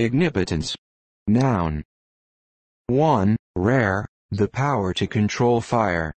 Ignipotence. Noun. 1. Rare, the power to control fire.